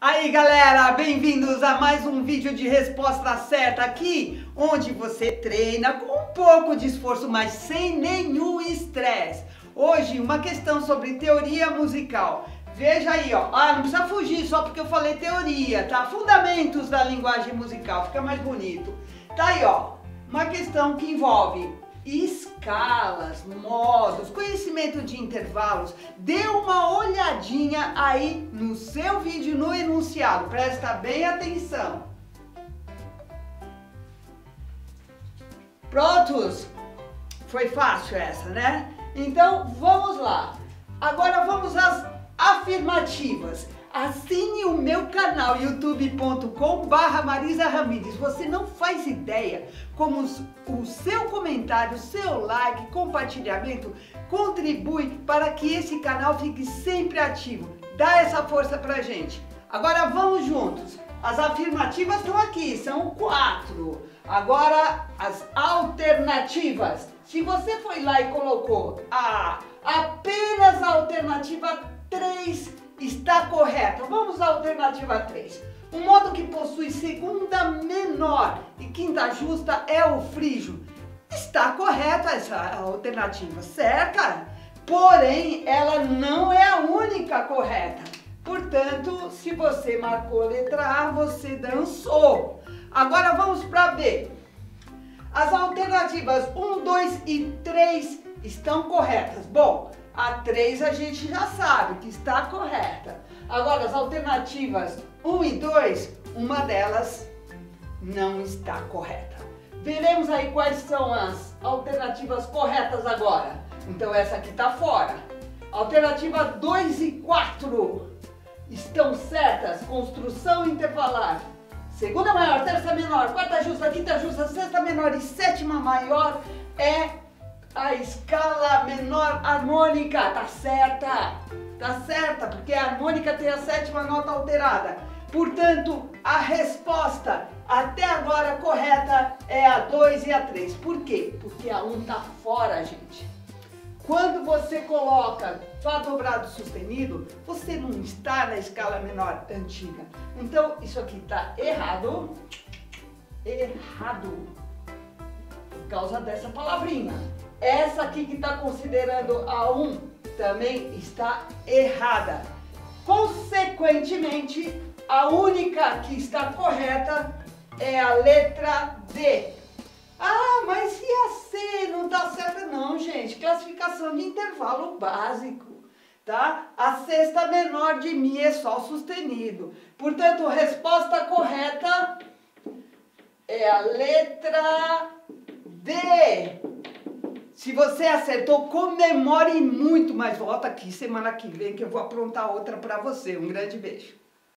Aí galera, bem-vindos a mais um vídeo de resposta certa aqui, onde você treina com um pouco de esforço, mas sem nenhum estresse. Hoje, uma questão sobre teoria musical. Veja aí, ó. Ah, não precisa fugir só porque eu falei teoria, tá? Fundamentos da linguagem musical, fica mais bonito. Tá aí, ó. Uma questão que envolve escalas, modos, conhecimento de intervalos. Dê uma olhadinha aí no seu vídeo no enunciado. Presta bem atenção. Prontos? Foi fácil essa, né? Então vamos lá. Agora vamos às afirmativas. Assine o meu canal youtube.com barra Marisa Ramírez. Você não faz ideia como o seu comentário, o seu like, compartilhamento contribui para que esse canal fique sempre ativo. Dá essa força pra gente. Agora vamos juntos. As afirmativas estão aqui, são quatro. Agora as alternativas. Se você foi lá e colocou a apenas a alternativa 3 está correta. Vamos à alternativa 3. O modo que possui segunda menor e quinta justa é o frígio. Está correta essa alternativa, certa? Porém, ela não é a única correta. Portanto, se você marcou letra A, você dançou. Agora vamos para B. As alternativas 1, 2 e 3 estão corretas. Bom, a 3 a gente já sabe que está correta. Agora, as alternativas 1 e 2, uma delas não está correta. Veremos aí quais são as alternativas corretas agora. Então, essa aqui está fora. Alternativa 2 e 4 estão certas. Construção intervalar. Segunda maior, terça menor, quarta justa, quinta justa, sexta menor e sétima maior é a escala menor harmônica, tá certa? Tá certa, porque a harmônica tem a sétima nota alterada. Portanto, a resposta até agora correta é a 2 e a 3. Por quê? Porque a 1 um tá fora, gente. Quando você coloca Fá dobrado sustenido, você não está na escala menor antiga. Então, isso aqui está errado. Errado. Por causa dessa palavrinha. Essa aqui que está considerando a 1 também está errada. Consequentemente, a única que está correta é a letra D. Ah, mas e a C? Não está certa não, gente. Classificação de intervalo básico, tá? A sexta menor de Mi é Sol sustenido. Portanto, a resposta correta é a letra D. Se você acertou, comemore muito, mas volta aqui semana que vem que eu vou aprontar outra para você. Um grande beijo.